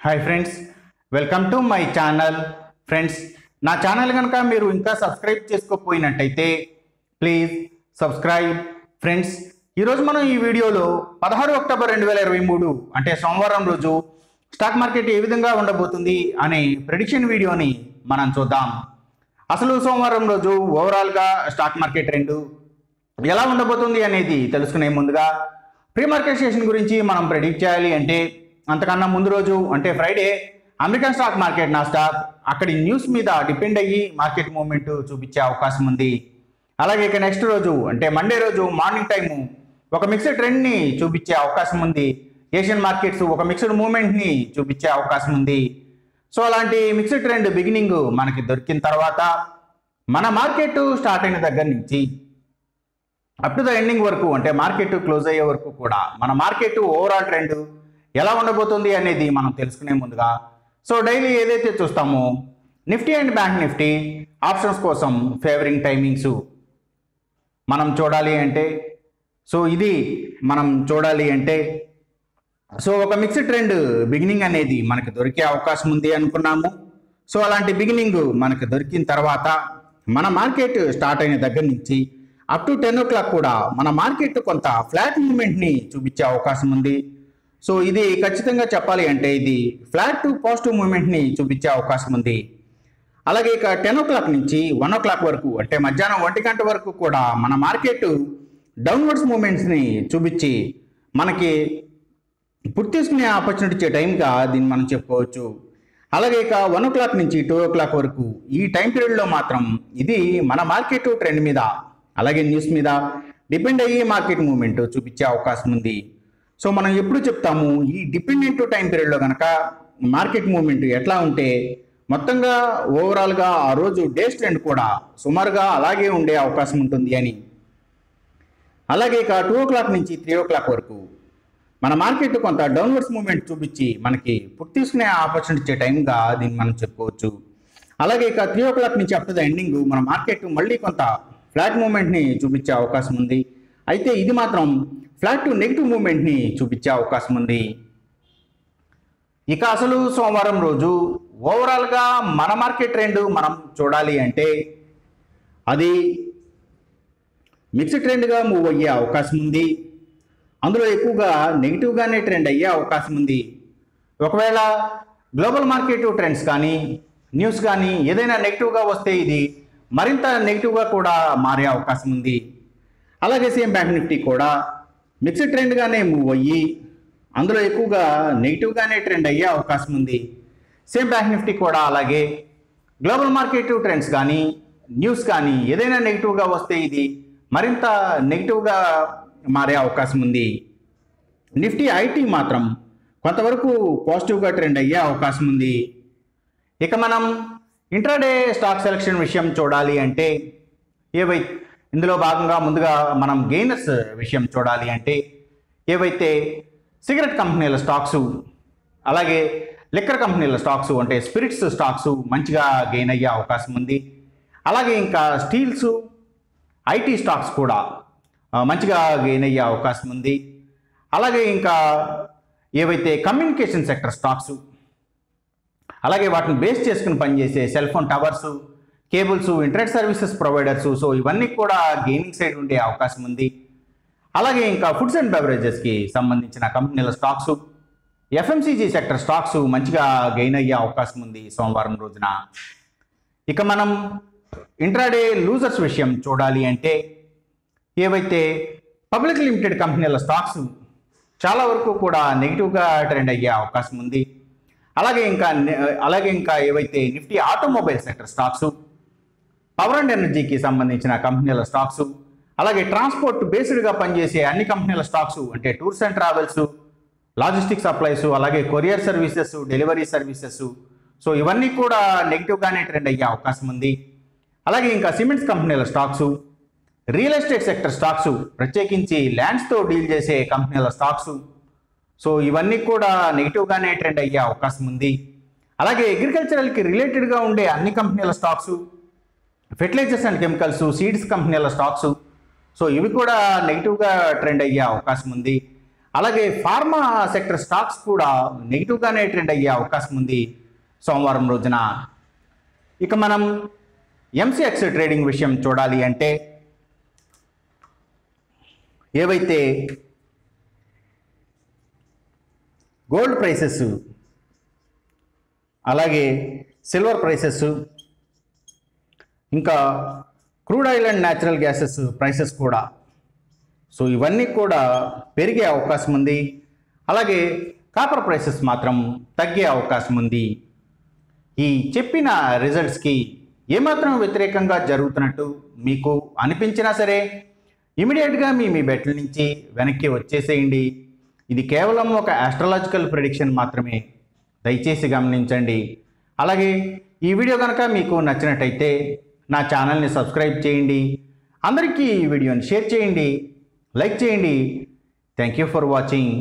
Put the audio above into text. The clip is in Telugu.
Hi friends welcome to my channel friends నా ఛానల్ కనుక మీరు ఇంకా సబ్స్క్రైబ్ చేసుకోకపోయినట్టయితే ప్లీజ్ సబ్స్క్రైబ్ ఫ్రెండ్స్ ఈరోజు మనం ఈ వీడియోలో పదహారు అక్టోబర్ రెండు వేల ఇరవై మూడు అంటే సోమవారం రోజు స్టాక్ మార్కెట్ ఏ విధంగా ఉండబోతుంది అనే ప్రెడిక్షన్ వీడియోని మనం చూద్దాం. అసలు సోమవారం రోజు ఓవరాల్గా స్టాక్ మార్కెట్ రెండు ఎలా ఉండబోతుంది అనేది తెలుసుకునే ముందుగా ప్రీ మార్కెట్ స్టేషన్ గురించి మనం ప్రెడిక్ట్ చేయాలి అంటే అంతకన్నా ముందు రోజు అంటే ఫ్రైడే అమెరికన్ స్టాక్ మార్కెట్ నా స్టాక్ అక్కడి న్యూస్ మీద డిపెండ్ అయ్యి మార్కెట్ మూవ్మెంట్ చూపించే అవకాశం ఉంది. అలాగే ఇక నెక్స్ట్ రోజు అంటే మండే రోజు మార్నింగ్ టైము ఒక మిక్స్డ్ ట్రెండ్ని చూపించే అవకాశం ఉంది. ఏషియన్ మార్కెట్స్ ఒక మిక్స్డ్ మూమెంట్ని చూపించే అవకాశం ఉంది. సో అలాంటి మిక్స్డ్ ట్రెండ్ బిగినింగ్ మనకి దొరికిన తర్వాత మన మార్కెట్ స్టార్ట్ అయిన దగ్గర నుంచి అప్ టు ద ఎండింగ్ వరకు అంటే మార్కెట్ క్లోజ్ అయ్యే వరకు కూడా మన మార్కెట్ ఓవరాల్ ట్రెండ్ ఎలా ఉండబోతుంది అనేది మనం తెలుసుకునే ముందుగా సో డైలీ ఏదైతే చూస్తామో Nifty and bank Nifty options కోసం ఫేవరింగ్ టైమింగ్స్ మనం చూడాలి అంటే సో ఇది మనం చూడాలి అంటే సో ఒక మిక్స్డ్ ట్రెండ్ బిగినింగ్ అనేది మనకి దొరికే అవకాశం ఉంది అనుకున్నాము. సో అలాంటి బిగినింగ్ మనకు దొరికిన తర్వాత మన మార్కెట్ స్టార్ట్ అయిన దగ్గర నుంచి up to ten o'clock కూడా మన మార్కెట్ కొంత ఫ్లాట్ మూమెంట్ని చూపించే అవకాశం ఉంది. సో ఇది ఖచ్చితంగా చెప్పాలి అంటే ఇది ఫ్లాట్ టు పాజిటివ్ మూమెంట్ని చూపించే అవకాశం ఉంది. అలాగే ఇక టెన్ ఓ క్లాక్ నుంచి వన్ ఓ క్లాక్ వరకు అంటే మధ్యాహ్నం ఒంటి గంట వరకు కూడా మన మార్కెట్ డౌన్వర్డ్స్ మూమెంట్స్ని చూపించి మనకి ఇప్పుడు తీసుకునే ఆపర్చునిటీ ఇచ్చే టైంగా దీన్ని మనం చెప్పుకోవచ్చు. అలాగే ఇక వన్ ఓ క్లాక్ నుంచి టూ ఓ క్లాక్ వరకు ఈ టైం పీరియడ్లో మాత్రం ఇది మన మార్కెట్ ట్రెండ్ మీద అలాగే న్యూస్ మీద డిపెండ్ అయ్యి మార్కెట్ మూమెంట్ చూపించే అవకాశం ఉంది. సో మనం ఎప్పుడు చెప్తాము ఈ డిపెండెంట్ టైం పీరియడ్లో కనుక మార్కెట్ మూవ్మెంట్ ఎట్లా ఉంటే మొత్తంగా ఓవరాల్గా ఆ రోజు డేస్ ట్రెండ్ కూడా సుమారుగా అలాగే ఉండే అవకాశం ఉంటుంది అని. అలాగే ఇక టూ ఓ క్లాక్ నుంచి త్రీ ఓ క్లాక్ వరకు మన మార్కెట్ కొంత డౌన్వర్డ్స్ మూవ్మెంట్ చూపించి మనకి పుట్టి తీసుకునే ఆపర్చునిటీ ఇచ్చే టైంగా దీన్ని మనం చెప్పుకోవచ్చు. అలాగే ఇక త్రీ ఓ క్లాక్ నుంచి అప్ టు ద ఎండింగ్ మన మార్కెట్ మళ్ళీ కొంత ఫ్లాట్ మూమెంట్ని చూపించే అవకాశం ఉంది. అయితే ఇది మాత్రం ఫ్లాట్ టు నెగిటివ్ మూమెంట్ని చూపించే అవకాశం ఉంది. ఇక అసలు సోమవారం రోజు ఓవరాల్గా మన మార్కెట్ ట్రెండ్ మనం చూడాలి అంటే అది మిక్స్డ్ ట్రెండ్గా మూవ్ అయ్యే అవకాశం ఉంది. అందులో ఎక్కువగా నెగిటివ్గానే ట్రెండ్ అయ్యే అవకాశం ఉంది. ఒకవేళ గ్లోబల్ మార్కెట్ ట్రెండ్స్ కానీ న్యూస్ కానీ ఏదైనా నెగిటివ్గా వస్తే ఇది మరింత నెగిటివ్గా కూడా మారే అవకాశం ఉంది. అలాగే సేమ్ బ్యాంక్ నిఫ్టీ కూడా మిక్స్డ్ ట్రెండ్గానే మూవ్ అయ్యి అందులో ఎక్కువగా నెగిటివ్గానే ట్రెండ్ అయ్యే అవకాశం ఉంది. సేమ్ బ్యాంక్ నిఫ్టీ కూడా అలాగే. గ్లోబల్ మార్కెట్ ట్రెండ్స్ కానీ న్యూస్ కానీ ఏదైనా నెగిటివ్గా వస్తే ఇది మరింత నెగిటివ్గా మారే అవకాశం ఉంది. నిఫ్టీ ఐటీ మాత్రం కొంతవరకు పాజిటివ్గా ట్రెండ్ అయ్యే అవకాశం ఉంది. ఇక మనం ఇంట్రాడే స్టాక్ సెలక్షన్ విషయం చూడాలి అంటే ఏవై ఇందులో భాగంగా ముందుగా మనం గెయినర్స్ విషయం చూడాలి అంటే ఏవైతే సిగరెట్ కంపెనీల స్టాక్స్ అలాగే లిక్కర్ కంపెనీల స్టాక్స్ అంటే స్పిరిట్స్ స్టాక్స్ మంచిగా గెయిన్ అయ్యే అవకాశం ఉంది. అలాగే ఇంకా స్టీల్స్ ఐటీ స్టాక్స్ కూడా మంచిగా గెయిన్ అయ్యే అవకాశం ఉంది. అలాగే ఇంకా ఏవైతే కమ్యూనికేషన్ సెక్టర్ స్టాక్స్ అలాగే వాటిని బేస్ చేసుకుని పనిచేసే cell phone towers cables internet services providers so ఇవన్నీ కూడా గేమింగ్ సైడ్ ఉండే అవకాశం ఉంది. అలాగే ఇంకా ఫుడ్స్ అండ్ బెవరేజెస్కి సంబంధించిన కంపెనీల స్టాక్స్ ఎఫ్ఎంసీజీ సెక్టర్ స్టాక్స్ మంచిగా గెయిన్ అయ్యే అవకాశం ఉంది సోమవారం రోజున. ఇక మనం ఇంట్రాడే లూజర్స్ విషయం చూడాలి అంటే ఏవైతే పబ్లిక్ లిమిటెడ్ కంపెనీల స్టాక్స్ చాలా వరకు కూడా నెగిటివ్గా ట్రెండ్ అయ్యే అవకాశం ఉంది. అలాగే ఇంకా అలాగే ఇంకా ఏవైతే Nifty automobile sector stocks power and ఎనర్జీకి సంబంధించిన కంపెనీల స్టాక్స్ అలాగే ట్రాన్స్పోర్ట్ బేస్డ్గా పనిచేసే అన్ని కంపెనీల స్టాక్స్ అంటే tours and travels logistic supplies అలాగే courier services delivery services. So ఇవన్నీ కూడా నెగిటివ్గానే ట్రెండ్ అయ్యే అవకాశం ఉంది. అలాగే ఇంకా సిమెంట్స్ కంపెనీల stocks real estate sector stocks ప్రత్యేకించి ల్యాండ్స్తో డీల్ చేసే కంపెనీల స్టాక్స్. సో ఇవన్నీ కూడా నెగిటివ్గానే ట్రెండ్ అయ్యే అవకాశం ఉంది. అలాగే అగ్రికల్చరల్కి రిలేటెడ్గా ఉండే అన్ని కంపెనీల stocks fertilisers and chemicals seeds కంపెనీల స్టాక్స్. సో ఇవి కూడా నెగిటివ్గా ట్రెండ్ అయ్యే అవకాశం ఉంది. అలాగే ఫార్మా సెక్టర్ స్టాక్స్ కూడా నెగిటివ్గానే ట్రెండ్ అయ్యే అవకాశం ఉంది సోమవారం రోజున. ఇక మనం ఎంసీఎక్స్ ట్రేడింగ్ విషయం చూడాలి అంటే ఏవైతే గోల్డ్ ప్రైసెస్ అలాగే సిల్వర్ ప్రైసెస్ ఇంకా crude oil and natural gases prices కూడా. సో ఇవన్నీ కూడా పెరిగే అవకాశం ఉంది. అలాగే కాపర్ ప్రైసెస్ మాత్రం తగ్గే అవకాశం ఉంది. ఈ చెప్పిన రిజల్ట్స్కి ఏమాత్రం వ్యతిరేకంగా జరుగుతున్నట్టు మీకు అనిపించినా సరే ఇమీడియట్గా మీ మీ బెట్ల నుంచి వెనక్కి వచ్చేసేయండి. ఇది కేవలం ఒక ఆస్ట్రాలజికల్ ప్రిడిక్షన్ మాత్రమే. దయచేసి గమనించండి. అలాగే ఈ వీడియో కనుక మీకు నచ్చినట్టయితే నా ఛానల్ని సబ్స్క్రైబ్ చేయండి. అందరికీ ఈ వీడియోని షేర్ చేయండి. లైక్ చేయండి. Thank you for watching.